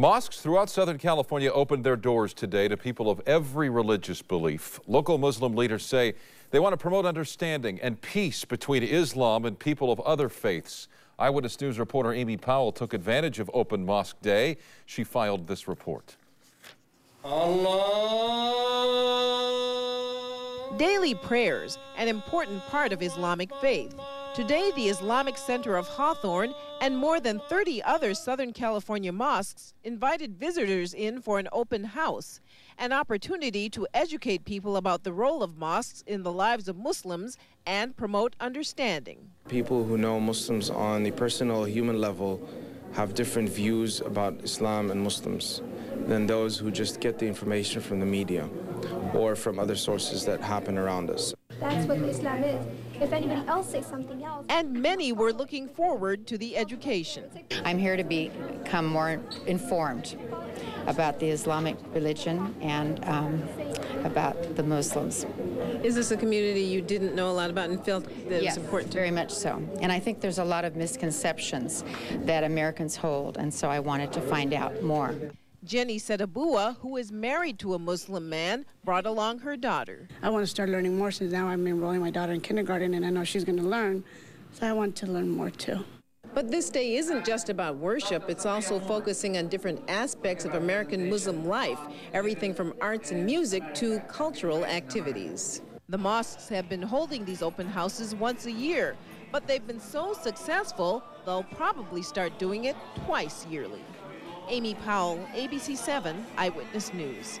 Mosques throughout Southern California opened their doors today to people of every religious belief. Local Muslim leaders say they want to promote understanding and peace between Islam and people of other faiths. Eyewitness News reporter Amy Powell took advantage of Open Mosque Day. She filed this report. Allah. Daily prayers, an important part of Islamic faith. Today, the Islamic Center of Hawthorne and more than 30 other Southern California mosques invited visitors in for an open house, an opportunity to educate people about the role of mosques in the lives of Muslims and promote understanding. People who know Muslims on the personal human level have different views about Islam and Muslims than those who just get the information from the media or from other sources that happen around us. That's what Islam is. If anybody else says something else. And many were looking forward to the education. I'm here to become more informed about the Islamic religion and um, about the Muslims. Is this a community you didn't know a lot about and felt that yes, it was important? very much so. And I think there's a lot of misconceptions that Americans hold, and so I wanted to find out more. Jenny Sedabua, who is married to a Muslim man, brought along her daughter. I want to start learning more since now I'm enrolling my daughter in kindergarten and I know she's going to learn. So I want to learn more too. But this day isn't just about worship, it's also focusing on different aspects of American Muslim life, everything from arts and music to cultural activities. The mosques have been holding these open houses once a year, but they've been so successful, they'll probably start doing it twice yearly. Amy Powell, ABC 7 Eyewitness News.